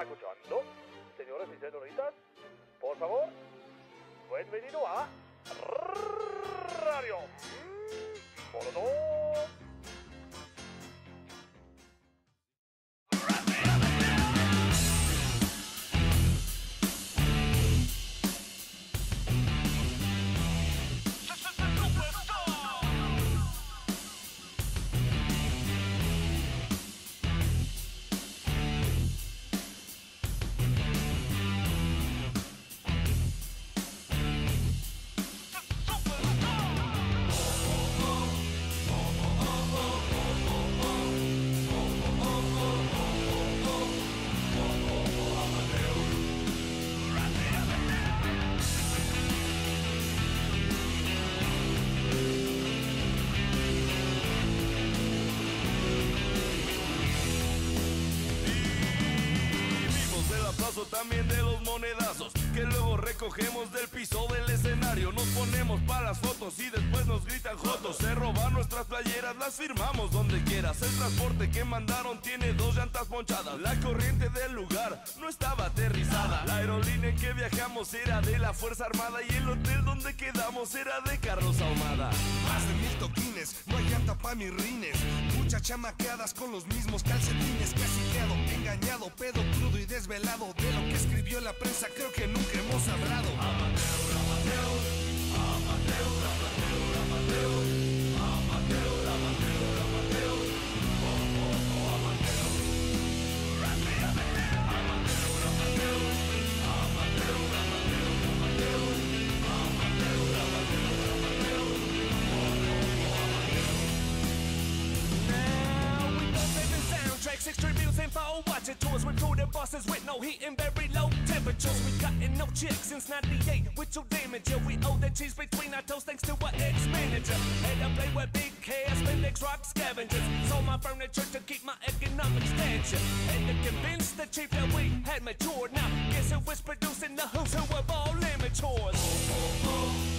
Escuchando, señores y señoritas, por favor, bienvenido a también de los monedazos que luego recogemos del piso del escenario. Nos ponemos para las fotos y después nos gritan jotos. Se roban nuestras playeras, las firmamos donde quieras. El transporte que mandaron tiene dos llantas ponchadas. La corriente del lugar no estaba que viajamos era de la Fuerza Armada y el hotel donde quedamos era de Carlos Ahumada. Más de mil toquines, no hay llanta pa' mis rines. Muchas chamaqueadas con los mismos calcetines. Casi quedo engañado, pedo crudo y desvelado. De lo que escribió la prensa, creo que nunca hemos hablado. Soundtracks, extreme music info, watching tours with the buses with no heat and very low temperatures. We gotten no chicks since 98 with your damage. Yeah, we owe the cheese between our toes thanks to our ex-manager. Had to play with big cash, Spindex rock scavengers. Sold my furniture to keep my economic stature. Had to convince the chief that we had matured. Now, guess who was producing the who's who of all amateurs?